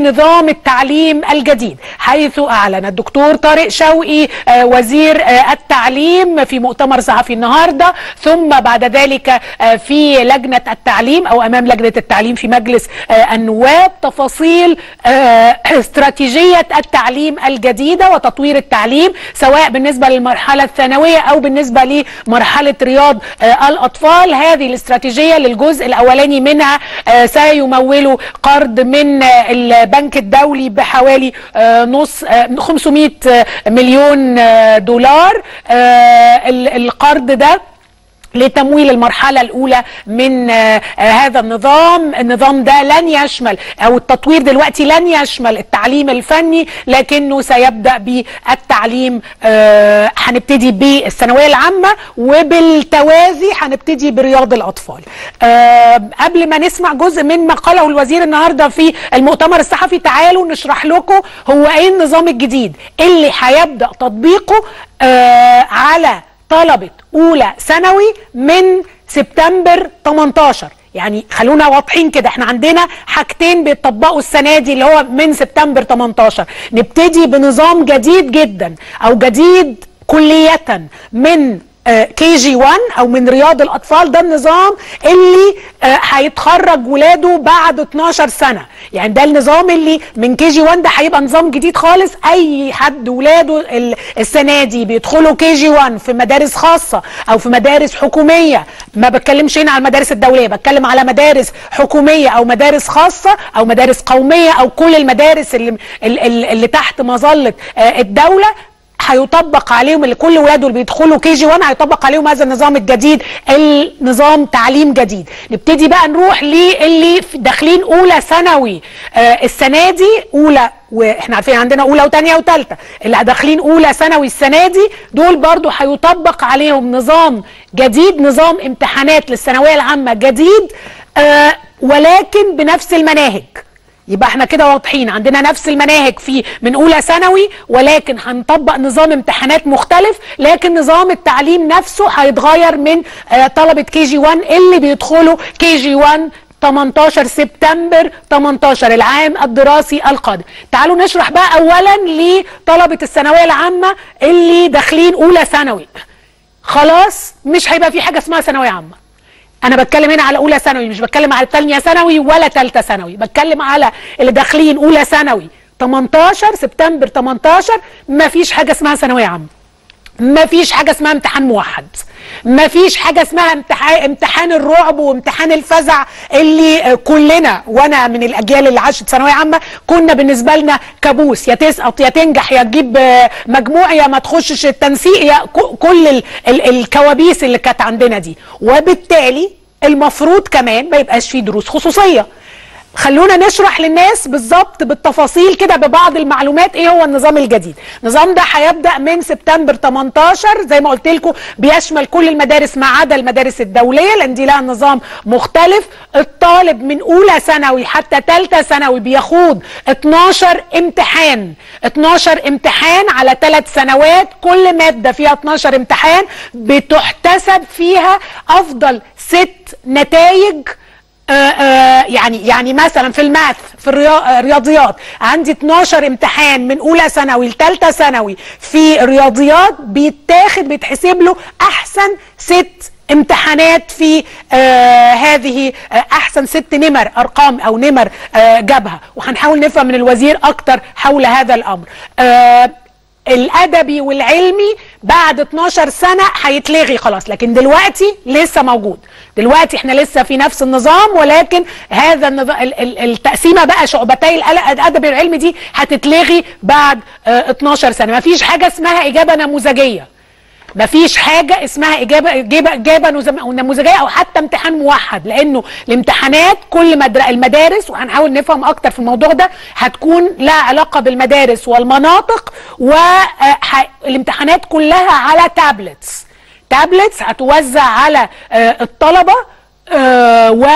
نظام التعليم الجديد حيث أعلن الدكتور طارق شوقي آه، وزير آه، التعليم في مؤتمر صحفي النهاردة ثم بعد ذلك آه، في لجنة التعليم أو أمام لجنة التعليم في مجلس النواب تفاصيل استراتيجية التعليم الجديدة وتطوير التعليم سواء بالنسبة للمرحلة الثانوية أو بالنسبة لمرحلة رياض الأطفال. هذه الاستراتيجية للجزء الأولاني منها سيمول قرض من البنك الدولي بحوالي آه، نص آه، 500 مليون آه، دولار. آه، ال- القرض ده لتمويل المرحلة الأولى من آه، آه، هذا النظام. النظام ده لن يشمل أو التطوير دلوقتي لن يشمل التعليم الفني لكنه سيبدأ بالتعليم آه، هنبتدي بالثانوية العامة وبالتوازي هنبتدي برياض الأطفال. قبل ما نسمع جزء من ما قاله الوزير النهاردة في المؤتمر الصحفي تعالوا نشرح لكم هو إيه النظام الجديد اللي هيبدأ تطبيقه على طلبة أولى ثانوي من سبتمبر 18 يعني خلونا واضحين كده إحنا عندنا حاجتين بيطبقوا السنة دي اللي هو من سبتمبر 18 نبتدي بنظام جديد جدا أو جديد كلية من KG 1 أو من رياض الأطفال ده النظام اللي آه، هيتخرج ولاده بعد 12 سنة. يعني ده النظام اللي من KG 1 ده هيبقى نظام جديد خالص. أي حد ولاده ال- السنة دي بيدخلوا KG 1 في مدارس خاصة أو في مدارس حكومية ما بتكلمش هنا على المدارس الدولية بتكلم على مدارس حكومية أو مدارس خاصة أو مدارس قومية أو كل المدارس اللي اللي, اللي تحت مظلة آه، الدولة. هيطبق عليهم اللي كل ولاده اللي بيدخلوا كي جي 1 هيطبق عليهم هذا النظام الجديد النظام تعليم جديد. نبتدي بقى نروح للي داخلين أولى ثانوي. آه السنة دي أولى وإحنا عارفين عندنا أولى وثانيه وثالثه اللي داخلين أولى ثانوي السنة دي دول برضو هيطبق عليهم نظام جديد نظام امتحانات للثانوية العامة جديد آه ولكن بنفس المناهج. يبقى إحنا كده واضحين. عندنا نفس المناهج في من أولى ثانوي ولكن هنطبق نظام امتحانات مختلف لكن نظام التعليم نفسه هيتغير من آه، طلبة KG 1 اللي بيدخلوا KG 1 18 سبتمبر 18 العام الدراسي القادم. تعالوا نشرح بقى اولا لطلبة الثانوية العامة اللي داخلين أولى ثانوي. خلاص مش هيبقى في حاجة اسمها ثانوية عامة. أنا بتكلم هنا على أولى ثانوي مش بتكلم على ثانية ثانوي ولا ثالثه ثانوي بتكلم على اللي داخلين أولى ثانوي. 18 سبتمبر 18 ما فيش حاجة اسمها ثانوية عامة. ما فيش حاجة اسمها امتحان موحد. ما فيش حاجة اسمها امتحان امتحان الرعب وامتحان الفزع اللي كلنا وأنا من الأجيال اللي عاشت ثانوية عامة كنا بالنسبة لنا كابوس. يا تسقط يا تنجح يا تجيب مجموع يا ما تخشش التنسيق يا كل ال ال الكوابيس اللي كانت عندنا دي. وبالتالي المفروض كمان ما يبقاش فيه دروس خصوصية. خلونا نشرح للناس بالظبط بالتفاصيل كده ببعض المعلومات. إيه هو النظام الجديد؟ النظام ده هيبدأ من سبتمبر 18 زي ما قلت لكم بيشمل كل المدارس ما عدا المدارس الدولية لأن دي لها نظام مختلف. الطالب من أولى ثانوي حتى ثالثه ثانوي بيخوض 12 امتحان. 12 امتحان على ثلاث سنوات. كل مادة فيها 12 امتحان بتحتسب فيها أفضل ست نتائج آه، آه، يعني يعني مثلا في الماث في الريا- الرياضيات عندي 12 امتحان من أولى ثانوي لثالثه ثانوي في الرياضيات بيتاخد بيتحسب له أحسن ست امتحانات في آه هذه آه أحسن ست نمر أرقام أو نمر آه جابها. وهنحاول نفهم من الوزير أكتر حول هذا الأمر. آه الأدبي والعلمي بعد 12 سنة هيتلغي خلاص لكن دلوقتي لسه موجود. دلوقتي إحنا لسه في نفس النظام ولكن هذا التقسيمة بقى شعبتي الأدبي والعلمي دي هتتلغي بعد آه 12 سنة. مفيش حاجة اسمها إجابة نموذجية. مفيش حاجة اسمها إجابة إجابة نزم- نموذجية أو حتى امتحان موحد لأنه الامتحانات كل. المدارس وهنحاول نفهم أكتر في الموضوع ده هتكون لها علاقة بالمدارس والمناطق والامتحانات كلها على tablets tablets هتوزع على آه، الطلبة آه، و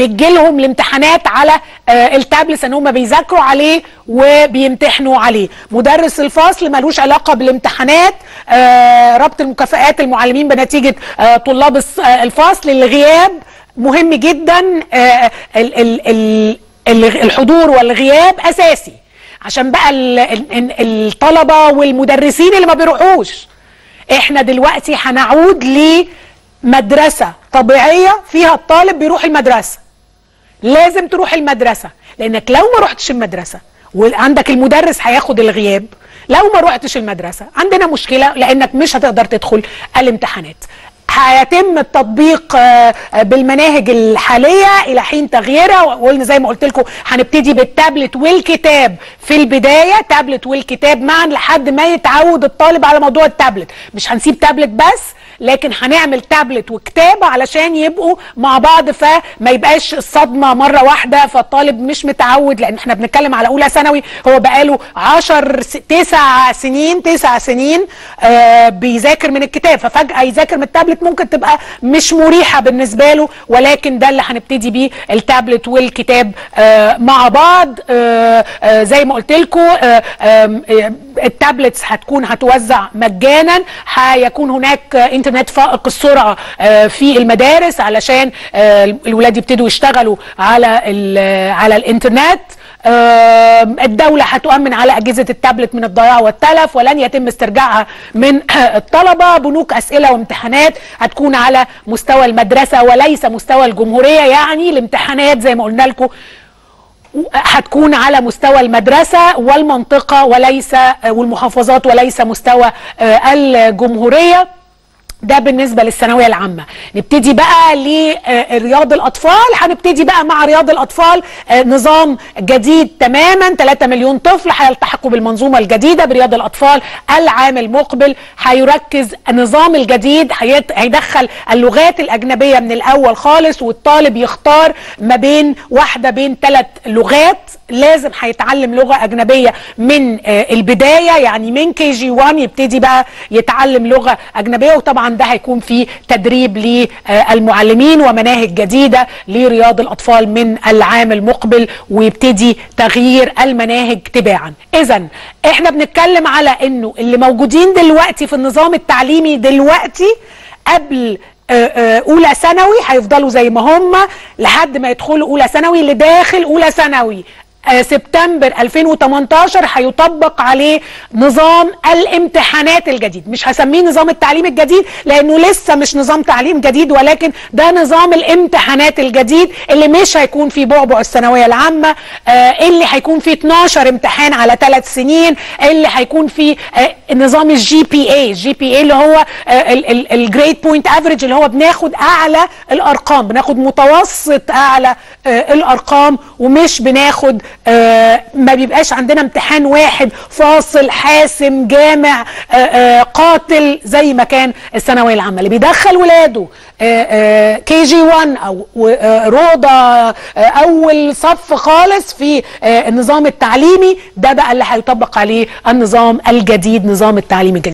بتجيلهم الامتحانات على آه التابلت ان هم بيذاكروا عليه وبيمتحنوا عليه. مدرس الفصل ملوش علاقة بالامتحانات آه ربط المكافئات المعلمين بنتيجة آه طلاب الفصل الغياب. مهم جدا الحضور والغياب أساسي. عشان بقى ال- ال- الطلبة والمدرسين اللي ما بيروحوش. إحنا دلوقتي هنعود لمدرسة طبيعية فيها الطالب بيروح المدرسة. لازم تروح المدرسة لأنك لو ما رحتش المدرسة وعندك المدرس هياخد الغياب لو ما رحتش المدرسة عندنا مشكلة لأنك مش هتقدر تدخل الامتحانات. هيتم التطبيق آه، آه، بالمناهج الحالية إلى حين تغييرها وقلنا زي ما قلت لكم هنبتدي بالتابلت والكتاب. في البداية تابلت والكتاب معا لحد ما يتعود الطالب على موضوع التابلت. مش هنسيب تابلت بس لكن هنعمل تابلت وكتاب علشان يبقوا مع بعض فما يبقاش الصدمة مرة واحدة فالطالب مش متعود لأن إحنا بنتكلم على أولى ثانوي هو بقاله 10 س- تسع سنين تسع سنين آه بيذاكر من الكتاب ففجأة يذاكر من التابلت ممكن تبقى مش مريحة بالنسبة له ولكن ده اللي هنبتدي بيه التابلت والكتاب آه مع بعض آه آه زي ما قلت لكم آه آه التابلتس هتكون هتوزع مجانا هيكون هناك آه، انترنت فائق السرعه آه، في المدارس علشان آه، الولاد يبتدوا يشتغلوا على على الإنترنت. الدولة هتؤمن على أجهزة التابلت من الضياع والتلف ولن يتم استرجاعها من الطلبة. بنوك أسئلة وامتحانات هتكون على مستوى المدرسة وليس مستوى الجمهورية. يعني الامتحانات زي ما قلنا لكم هتكون على مستوى المدرسة والمنطقة وليس والمحافظات وليس مستوى آه، الجمهورية. ده بالنسبة للثانوية العامة. نبتدي بقى لرياض الأطفال. هنبتدي بقى مع رياض الأطفال. آه، نظام جديد تماما. 3 مليون طفل هيلتحقوا بالمنظومة الجديدة برياض الأطفال العام المقبل. هيركز النظام الجديد. هيدخل اللغات الأجنبية من الأول خالص والطالب يختار ما بين واحدة بين ثلاث لغات. لازم هيتعلم لغة أجنبية من آه، البداية. يعني من كي جي 1 يبتدي بقى يتعلم لغة أجنبية وطبعا ده هيكون في تدريب للمعلمين ومناهج جديدة لرياض الأطفال من العام المقبل ويبتدي تغيير المناهج تباعا. إذا إحنا بنتكلم على إنه اللي موجودين دلوقتي في النظام التعليمي دلوقتي قبل آه، آه، أولى ثانوي هيفضلوا زي ما هم لحد ما يدخلوا أولى ثانوي اللي داخل أولى ثانوي. سبتمبر 2018 هيطبق عليه نظام الامتحانات الجديد. مش هسميه نظام التعليم الجديد لأنه لسه مش نظام تعليم جديد ولكن ده نظام الامتحانات الجديد اللي مش هيكون فيه بعبع الثانوية العامة آه، اللي هيكون فيه 12 امتحان على ثلاث سنين اللي هيكون فيه آه، نظام ال GPA ال GPA اللي هو ال grade point average اللي هو بناخد أعلى الأرقام بناخد متوسط أعلى آه، الأرقام ومش بناخد آه، ما بيبقاش عندنا امتحان واحد فاصل حاسم جامع آه، آه، قاتل زي ما كان الثانوية العامة. اللي بيدخل ولاده كي جي 1 أو روضة أول صف خالص في النظام التعليمي ده بقى اللي هيطبق عليه النظام الجديد نظام التعليم الجديد.